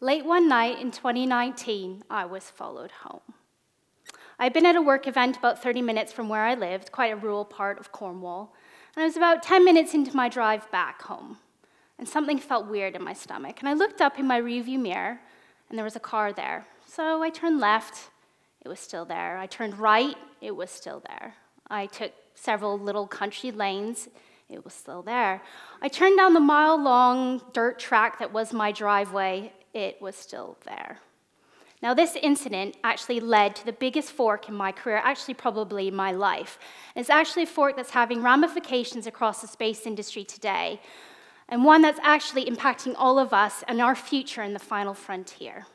Late one night in 2019, I was followed home. I'd been at a work event about 30 minutes from where I lived, quite a rural part of Cornwall, and I was about 10 minutes into my drive back home, and something felt weird in my stomach. And I looked up in my rearview mirror, and there was a car there. So I turned left, it was still there. I turned right, it was still there. I took several little country lanes, it was still there. I turned down the mile long dirt track that was my driveway, it was still there. Now, this incident actually led to the biggest fork in my career, actually, probably my life. It's actually a fork that's having ramifications across the space industry today, and one that's actually impacting all of us and our future in the final frontier.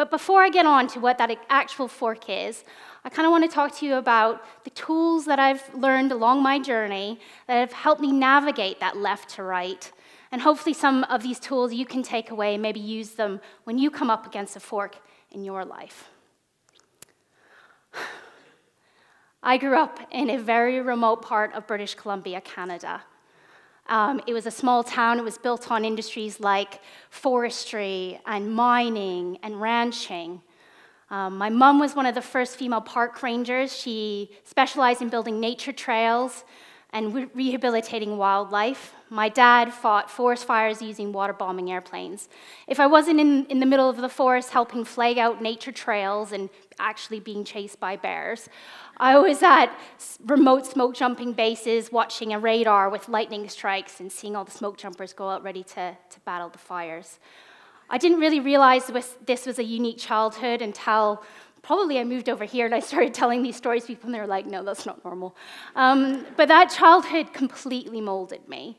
But before I get on to what that actual fork is, I kind of want to talk to you about the tools that I've learned along my journey that have helped me navigate that left to right and hopefully, some of these tools you can take away and maybe use them when you come up against a fork in your life. I grew up in a very remote part of British Columbia, Canada. Um, it was a small town. It was built on industries like forestry and mining and ranching. Um, my mom was one of the first female park rangers. She specialized in building nature trails and re rehabilitating wildlife. My dad fought forest fires using water bombing airplanes. If I wasn't in, in the middle of the forest helping flag out nature trails and actually being chased by bears, I was at remote smoke jumping bases watching a radar with lightning strikes and seeing all the smoke jumpers go out ready to, to battle the fires. I didn't really realize this was a unique childhood until probably I moved over here and I started telling these stories to people, and they were like, no, that's not normal. Um, but that childhood completely molded me.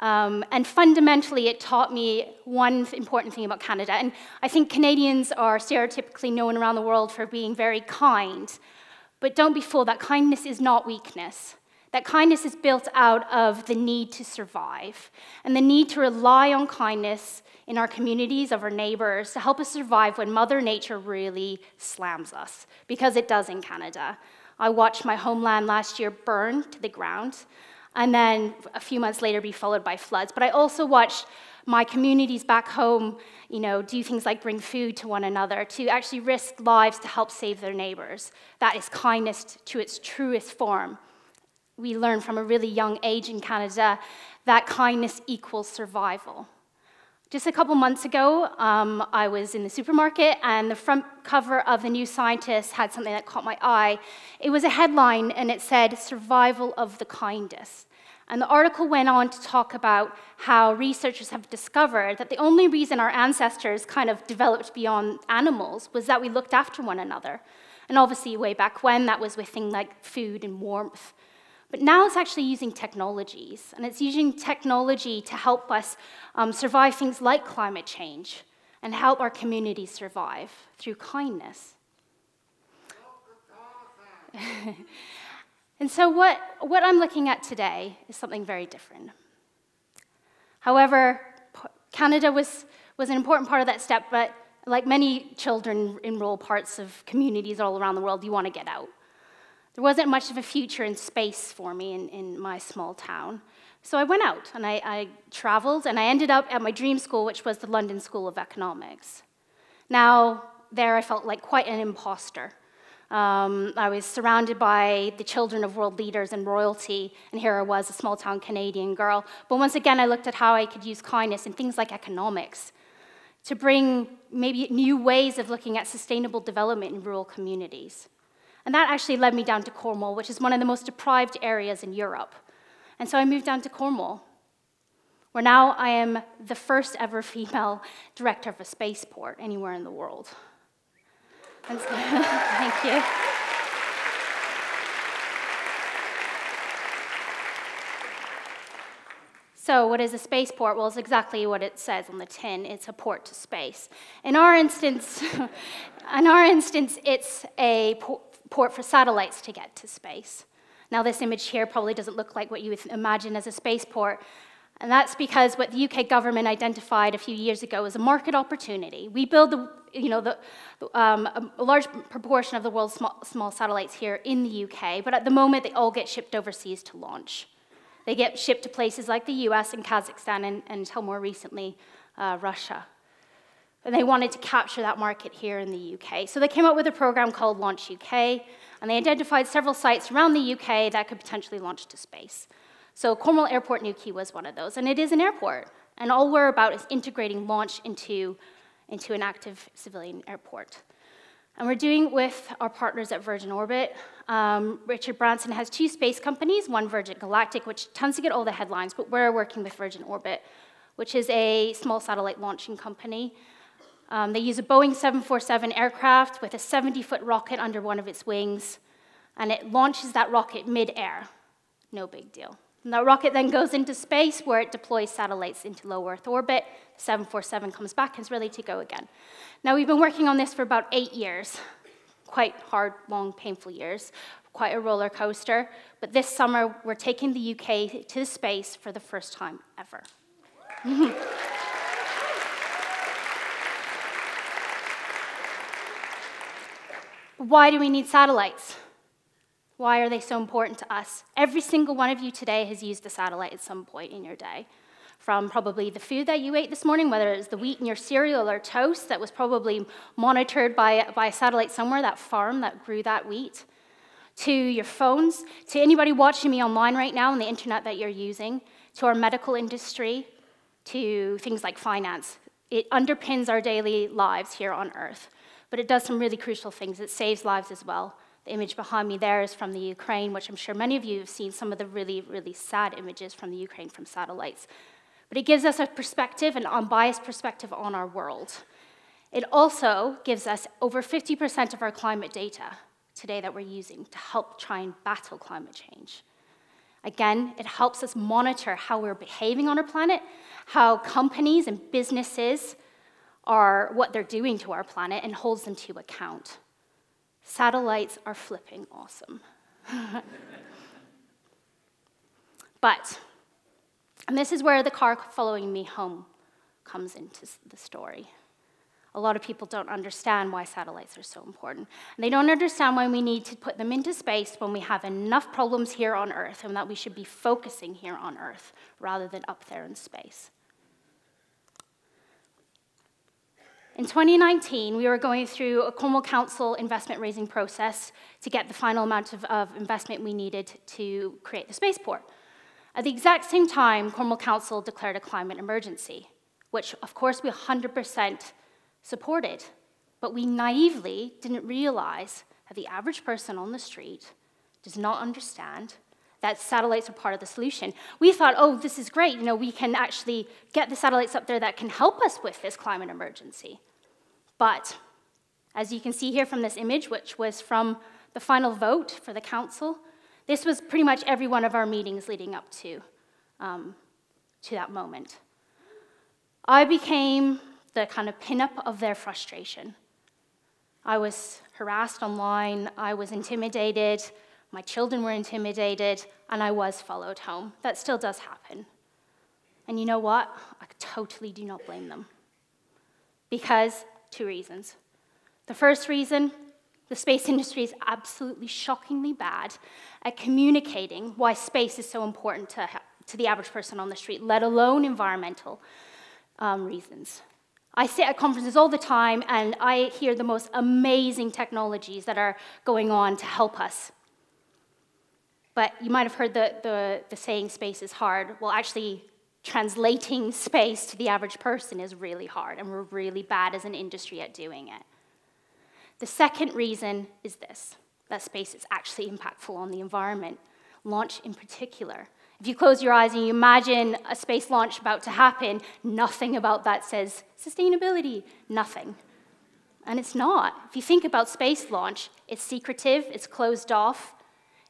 Um, and fundamentally, it taught me one important thing about Canada. And I think Canadians are stereotypically known around the world for being very kind. But don't be fooled, that kindness is not weakness. That kindness is built out of the need to survive and the need to rely on kindness in our communities, of our neighbors, to help us survive when Mother Nature really slams us, because it does in Canada. I watched my homeland last year burn to the ground, and then a few months later be followed by floods. But I also watched my communities back home, you know, do things like bring food to one another, to actually risk lives to help save their neighbors. That is kindness to its truest form. We learn from a really young age in Canada that kindness equals survival. Just a couple months ago, um, I was in the supermarket, and the front cover of the New Scientist had something that caught my eye. It was a headline, and it said, Survival of the Kindest. And the article went on to talk about how researchers have discovered that the only reason our ancestors kind of developed beyond animals was that we looked after one another. And obviously, way back when, that was with things like food and warmth. But now it's actually using technologies, and it's using technology to help us um, survive things like climate change and help our communities survive through kindness. and so, what, what I'm looking at today is something very different. However, Canada was, was an important part of that step, but like many children in rural parts of communities all around the world, you want to get out. There wasn't much of a future in space for me in, in my small town. So I went out and I, I traveled and I ended up at my dream school, which was the London School of Economics. Now, there I felt like quite an imposter. Um, I was surrounded by the children of world leaders and royalty, and here I was, a small town Canadian girl. But once again, I looked at how I could use kindness in things like economics to bring maybe new ways of looking at sustainable development in rural communities. And that actually led me down to Cornwall, which is one of the most deprived areas in Europe. And so I moved down to Cornwall, where now I am the first ever female director of a spaceport anywhere in the world. thank you. So, what is a spaceport? Well, it's exactly what it says on the tin. It's a port to space. In our instance, in our instance, it's a port for satellites to get to space. Now, this image here probably doesn't look like what you would imagine as a spaceport. And that's because what the UK government identified a few years ago as a market opportunity. We build the, you know, the, um, a large proportion of the world's small, small satellites here in the UK, but at the moment they all get shipped overseas to launch. They get shipped to places like the US and Kazakhstan and, and until more recently, uh, Russia. And they wanted to capture that market here in the UK. So they came up with a program called Launch UK, and they identified several sites around the UK that could potentially launch to space. So Cornwall Airport Newquay was one of those, and it is an airport. And all we're about is integrating launch into, into an active civilian airport. And we're doing it with our partners at Virgin Orbit. Um, Richard Branson has two space companies, one Virgin Galactic, which tends to get all the headlines, but we're working with Virgin Orbit, which is a small satellite launching company. Um, they use a Boeing 747 aircraft with a 70-foot rocket under one of its wings, and it launches that rocket mid-air. No big deal. And that rocket then goes into space where it deploys satellites into low Earth orbit. The 747 comes back and is ready to go again. Now, we've been working on this for about eight years. Quite hard, long, painful years. Quite a roller coaster. But this summer, we're taking the UK to space for the first time ever. Why do we need satellites? Why are they so important to us? Every single one of you today has used a satellite at some point in your day. From probably the food that you ate this morning, whether it's the wheat in your cereal or toast that was probably monitored by, by a satellite somewhere, that farm that grew that wheat, to your phones, to anybody watching me online right now on the internet that you're using, to our medical industry, to things like finance. It underpins our daily lives here on Earth, but it does some really crucial things. It saves lives as well. The image behind me there is from the Ukraine, which I'm sure many of you have seen some of the really, really sad images from the Ukraine from satellites. But it gives us a perspective, an unbiased perspective on our world. It also gives us over 50% of our climate data today that we're using to help try and battle climate change. Again, it helps us monitor how we're behaving on our planet, how companies and businesses are, what they're doing to our planet, and holds them to account. Satellites are flipping awesome. but, and this is where the car following me home comes into the story. A lot of people don't understand why satellites are so important. And they don't understand why we need to put them into space when we have enough problems here on Earth and that we should be focusing here on Earth rather than up there in space. In 2019, we were going through a Cornwall Council investment raising process to get the final amount of, of investment we needed to create the spaceport. At the exact same time, Cornwall Council declared a climate emergency, which of course we 100% supported. But we naively didn't realize that the average person on the street does not understand that satellites are part of the solution. We thought, oh, this is great. You know, we can actually get the satellites up there that can help us with this climate emergency. But as you can see here from this image, which was from the final vote for the council, this was pretty much every one of our meetings leading up to, um, to that moment. I became the kind of pinup of their frustration. I was harassed online, I was intimidated, my children were intimidated, and I was followed home. That still does happen. And you know what? I totally do not blame them. Because two reasons. The first reason the space industry is absolutely shockingly bad at communicating why space is so important to, to the average person on the street, let alone environmental um, reasons. I sit at conferences all the time and I hear the most amazing technologies that are going on to help us. But you might have heard the, the, the saying space is hard. Well, actually, translating space to the average person is really hard, and we're really bad as an industry at doing it. The second reason is this that space is actually impactful on the environment, launch in particular. If you close your eyes and you imagine a space launch about to happen, nothing about that says sustainability, nothing. And it's not. If you think about space launch, it's secretive, it's closed off,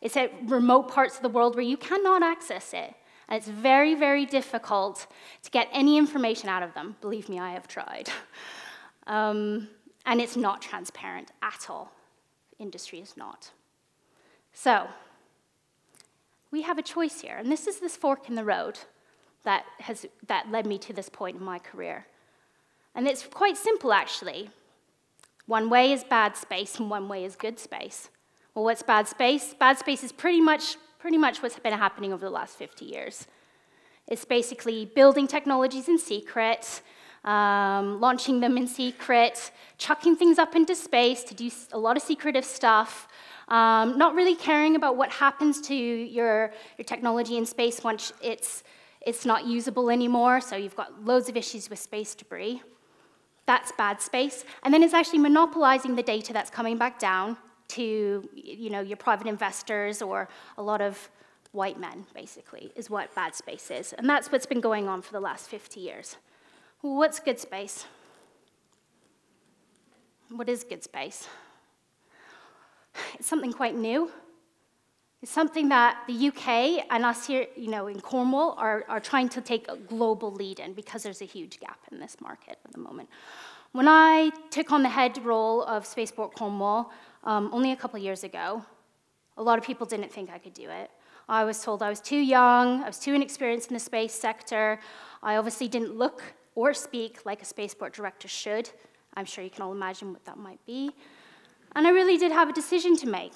it's at remote parts of the world where you cannot access it. And it's very, very difficult to get any information out of them. Believe me, I have tried. Um, and it's not transparent at all. Industry is not. So, we have a choice here, and this is this fork in the road. that, has, that led me to this point in my career. And it's quite simple, actually. One way is bad space, and one way is good space. Well, what's bad space? Bad space is pretty much, pretty much what's been happening over the last 50 years. It's basically building technologies in secret, um, launching them in secret, chucking things up into space to do a lot of secretive stuff, um, not really caring about what happens to your, your technology in space once it's, it's not usable anymore, so you've got loads of issues with space debris. That's bad space. And then it's actually monopolizing the data that's coming back down to you know, your private investors or a lot of white men, basically, is what bad space is. And that's what's been going on for the last 50 years. What's good space? What is good space? It's something quite new. It's something that the UK and us here, you know, in Cornwall are, are trying to take a global lead in because there's a huge gap in this market at the moment. When I took on the head role of Spaceport Cornwall um, only a couple years ago, a lot of people didn't think I could do it. I was told I was too young, I was too inexperienced in the space sector. I obviously didn't look or speak like a spaceport director should. I'm sure you can all imagine what that might be. And I really did have a decision to make.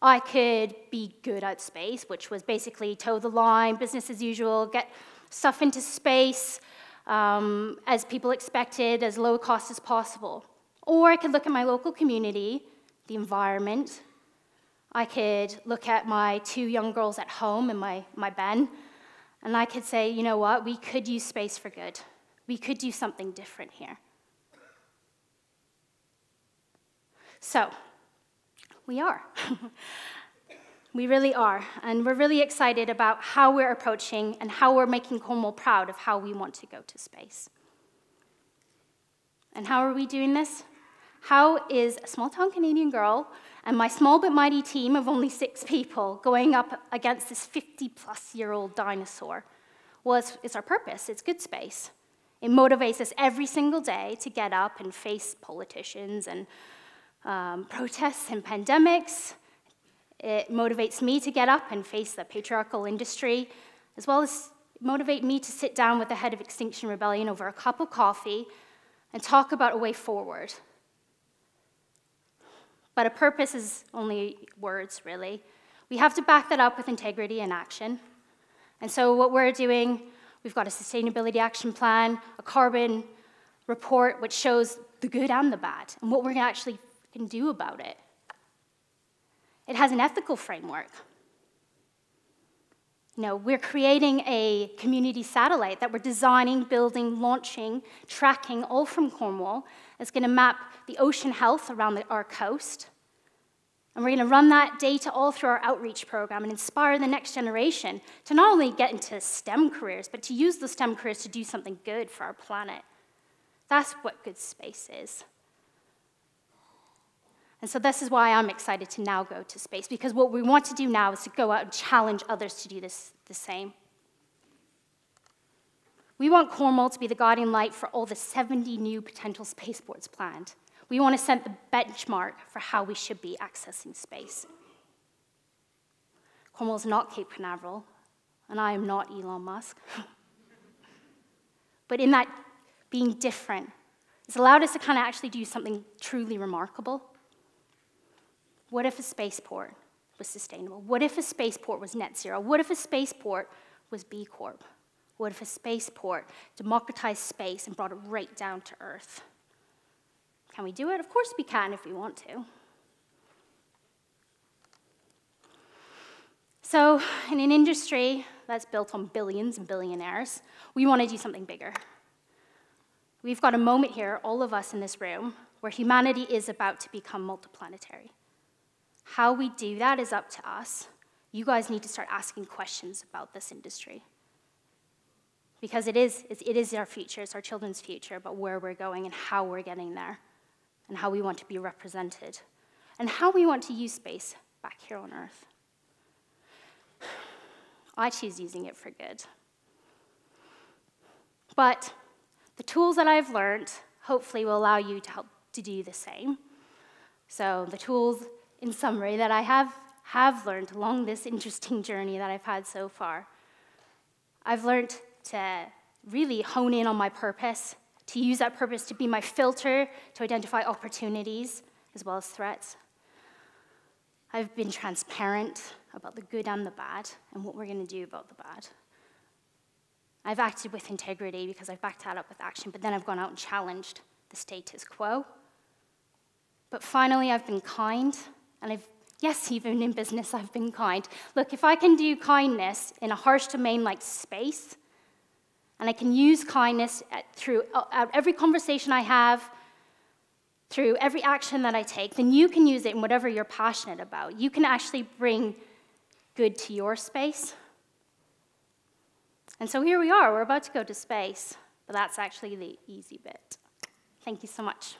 I could be good at space, which was basically toe the line, business as usual, get stuff into space um, as people expected, as low cost as possible. Or I could look at my local community, the environment. I could look at my two young girls at home and my, my Ben, and I could say, you know what, we could use space for good. We could do something different here. So, we are. we really are. And we're really excited about how we're approaching and how we're making Cornwall proud of how we want to go to space. And how are we doing this? How is a small town Canadian girl and my small but mighty team of only six people going up against this 50 plus year old dinosaur? Well, it's, it's our purpose, it's good space. It motivates us every single day to get up and face politicians and um, protests and pandemics. It motivates me to get up and face the patriarchal industry, as well as motivate me to sit down with the head of Extinction Rebellion over a cup of coffee and talk about a way forward. But a purpose is only words, really. We have to back that up with integrity and action. And so, what we're doing, we've got a sustainability action plan, a carbon report which shows the good and the bad, and what we're actually can do about it. It has an ethical framework. You know, we're creating a community satellite that we're designing, building, launching, tracking, all from Cornwall. It's going to map the ocean health around the, our coast. And we're going to run that data all through our outreach program and inspire the next generation to not only get into STEM careers, but to use the STEM careers to do something good for our planet. That's what good space is. And so this is why I'm excited to now go to space, because what we want to do now is to go out and challenge others to do this the same. We want Cornwall to be the guiding light for all the 70 new potential spaceports planned. We want to set the benchmark for how we should be accessing space. Cornwall is not Cape Canaveral, and I am not Elon Musk. but in that being different, it's allowed us to kind of actually do something truly remarkable. What if a spaceport was sustainable? What if a spaceport was net zero? What if a spaceport was B Corp? What if a spaceport democratized space and brought it right down to Earth? Can we do it? Of course we can if we want to. So, in an industry that's built on billions and billionaires, we want to do something bigger. We've got a moment here, all of us in this room, where humanity is about to become multiplanetary. How we do that is up to us. You guys need to start asking questions about this industry. Because it is, it is our future, it's our children's future, about where we're going and how we're getting there, and how we want to be represented, and how we want to use space back here on Earth. I choose using it for good. But the tools that I've learned hopefully will allow you to help to do the same. So the tools in summary, that I have, have learned along this interesting journey that I've had so far. I've learned to really hone in on my purpose, to use that purpose to be my filter to identify opportunities as well as threats. I've been transparent about the good and the bad and what we're going to do about the bad. I've acted with integrity because I've backed that up with action, but then I've gone out and challenged the status quo. But finally, I've been kind, and I've, yes, even in business, I've been kind. Look, if I can do kindness in a harsh domain like space, and I can use kindness at, through uh, at every conversation I have, through every action that I take, then you can use it in whatever you're passionate about. You can actually bring good to your space. And so here we are, we're about to go to space, but that's actually the easy bit. Thank you so much.